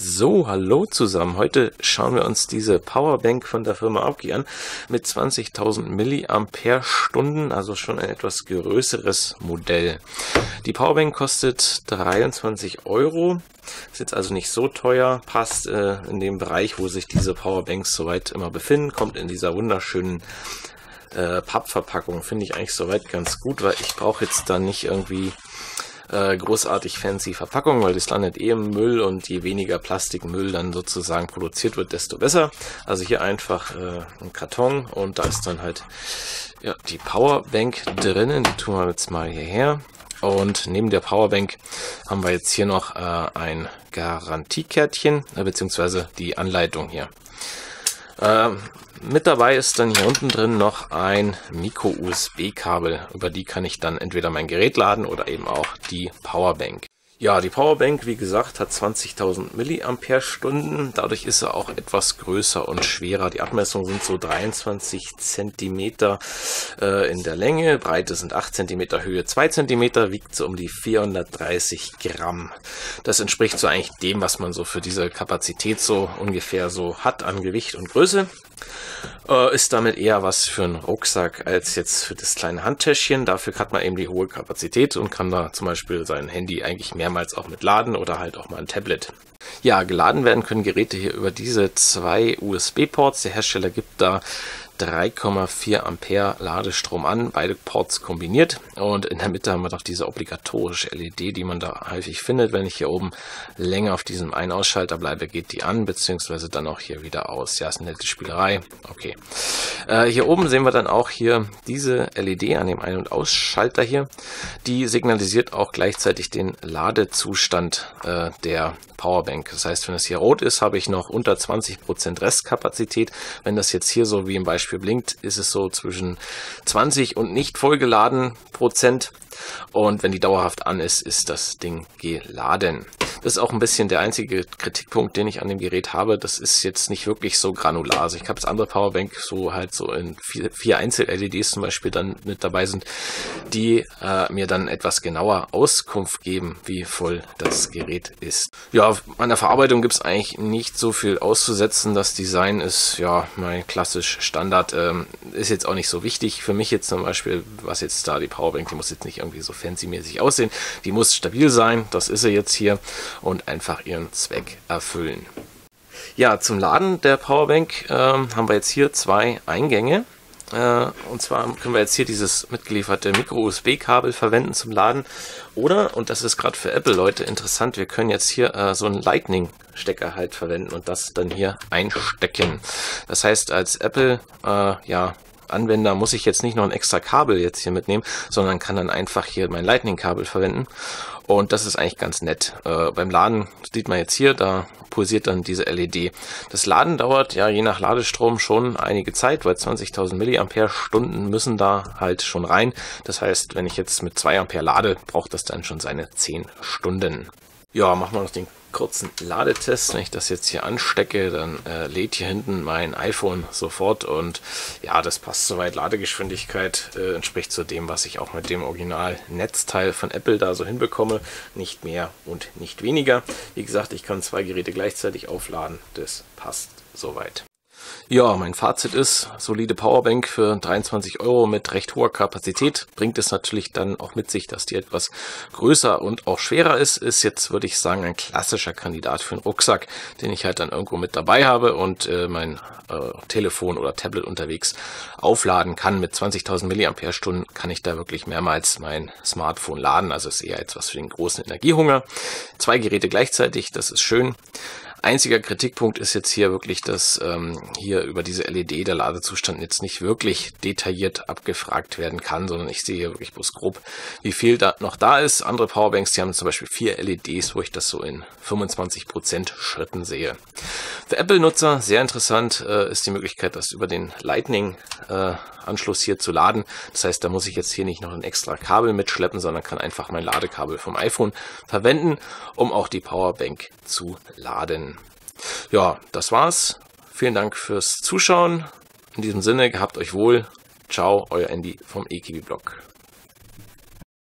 So, hallo zusammen. Heute schauen wir uns diese Powerbank von der Firma Aoki an mit 20.000 mAh, also schon ein etwas größeres Modell. Die Powerbank kostet 23 Euro, ist jetzt also nicht so teuer, passt äh, in dem Bereich, wo sich diese Powerbanks soweit immer befinden, kommt in dieser wunderschönen äh, Pappverpackung. Finde ich eigentlich soweit ganz gut, weil ich brauche jetzt da nicht irgendwie äh, großartig fancy Verpackung, weil das landet eh im Müll und je weniger Plastikmüll dann sozusagen produziert wird, desto besser. Also hier einfach äh, ein Karton und da ist dann halt ja, die Powerbank drinnen. Die tun wir jetzt mal hierher. Und neben der Powerbank haben wir jetzt hier noch äh, ein Garantiekärtchen, äh, beziehungsweise die Anleitung hier. Ähm, mit dabei ist dann hier unten drin noch ein Micro-USB-Kabel. Über die kann ich dann entweder mein Gerät laden oder eben auch die Powerbank. Ja, die Powerbank, wie gesagt, hat 20.000 mAh. Dadurch ist sie auch etwas größer und schwerer. Die Abmessungen sind so 23 cm äh, in der Länge, Breite sind 8 cm, Höhe 2 cm, wiegt so um die 430 Gramm. Das entspricht so eigentlich dem, was man so für diese Kapazität so ungefähr so hat an Gewicht und Größe. Äh, ist damit eher was für einen Rucksack als jetzt für das kleine Handtäschchen. Dafür hat man eben die hohe Kapazität und kann da zum Beispiel sein Handy eigentlich mehrmals auch mit laden oder halt auch mal ein Tablet. Ja, geladen werden können Geräte hier über diese zwei USB-Ports. Der Hersteller gibt da 3,4 Ampere Ladestrom an, beide Ports kombiniert. Und in der Mitte haben wir doch diese obligatorische LED, die man da häufig findet. Wenn ich hier oben länger auf diesem Ein-Ausschalter bleibe, geht die an, beziehungsweise dann auch hier wieder aus. Ja, ist eine nette Spielerei. Okay. Äh, hier oben sehen wir dann auch hier diese LED an dem Ein- und Ausschalter hier. Die signalisiert auch gleichzeitig den Ladezustand äh, der Powerbank. Das heißt, wenn es hier rot ist, habe ich noch unter 20% Restkapazität. Wenn das jetzt hier so wie im Beispiel blinkt, ist es so zwischen 20 und nicht vollgeladen Prozent. Und wenn die dauerhaft an ist, ist das Ding geladen. Das ist auch ein bisschen der einzige Kritikpunkt, den ich an dem Gerät habe. Das ist jetzt nicht wirklich so granular. Also ich habe das andere Powerbank, so halt so in vier, vier Einzel-LEDs zum Beispiel dann mit dabei sind, die äh, mir dann etwas genauer Auskunft geben, wie voll das Gerät ist. Ja, an der Verarbeitung gibt es eigentlich nicht so viel auszusetzen. Das Design ist ja mein klassisch Standard. Ähm, ist jetzt auch nicht so wichtig für mich jetzt zum Beispiel, was jetzt da die Powerbank, die muss jetzt nicht irgendwie so fancy-mäßig aussehen. Die muss stabil sein, das ist sie jetzt hier und einfach ihren Zweck erfüllen. Ja, zum Laden der Powerbank ähm, haben wir jetzt hier zwei Eingänge. Äh, und zwar können wir jetzt hier dieses mitgelieferte Micro-USB-Kabel verwenden zum Laden. Oder, und das ist gerade für Apple-Leute interessant, wir können jetzt hier äh, so einen Lightning-Stecker halt verwenden und das dann hier einstecken. Das heißt, als Apple, äh, ja, Anwender muss ich jetzt nicht noch ein extra Kabel jetzt hier mitnehmen, sondern kann dann einfach hier mein Lightning-Kabel verwenden. Und das ist eigentlich ganz nett. Äh, beim Laden sieht man jetzt hier, da pulsiert dann diese LED. Das Laden dauert ja je nach Ladestrom schon einige Zeit, weil 20.000 Milliampere-Stunden müssen da halt schon rein. Das heißt, wenn ich jetzt mit 2 Ampere lade, braucht das dann schon seine 10 Stunden. Ja, machen wir noch den kurzen Ladetest. Wenn ich das jetzt hier anstecke, dann äh, lädt hier hinten mein iPhone sofort und ja, das passt soweit. Ladegeschwindigkeit äh, entspricht zu dem, was ich auch mit dem Original-Netzteil von Apple da so hinbekomme. Nicht mehr und nicht weniger. Wie gesagt, ich kann zwei Geräte gleichzeitig aufladen. Das passt soweit. Ja, mein Fazit ist, solide Powerbank für 23 Euro mit recht hoher Kapazität bringt es natürlich dann auch mit sich, dass die etwas größer und auch schwerer ist. Ist jetzt, würde ich sagen, ein klassischer Kandidat für einen Rucksack, den ich halt dann irgendwo mit dabei habe und äh, mein äh, Telefon oder Tablet unterwegs aufladen kann. Mit 20.000 mAh kann ich da wirklich mehrmals mein Smartphone laden. Also ist eher etwas für den großen Energiehunger. Zwei Geräte gleichzeitig, das ist schön. Einziger Kritikpunkt ist jetzt hier wirklich, dass ähm, hier über diese LED der Ladezustand jetzt nicht wirklich detailliert abgefragt werden kann, sondern ich sehe hier wirklich bloß grob, wie viel da noch da ist. Andere Powerbanks, die haben zum Beispiel vier LEDs, wo ich das so in 25% Schritten sehe. Für Apple-Nutzer sehr interessant äh, ist die Möglichkeit, das über den Lightning-Anschluss äh, hier zu laden. Das heißt, da muss ich jetzt hier nicht noch ein extra Kabel mitschleppen, sondern kann einfach mein Ladekabel vom iPhone verwenden, um auch die Powerbank zu laden. Ja, das war's. Vielen Dank fürs Zuschauen. In diesem Sinne, gehabt euch wohl. Ciao, euer Andy vom EKB Blog.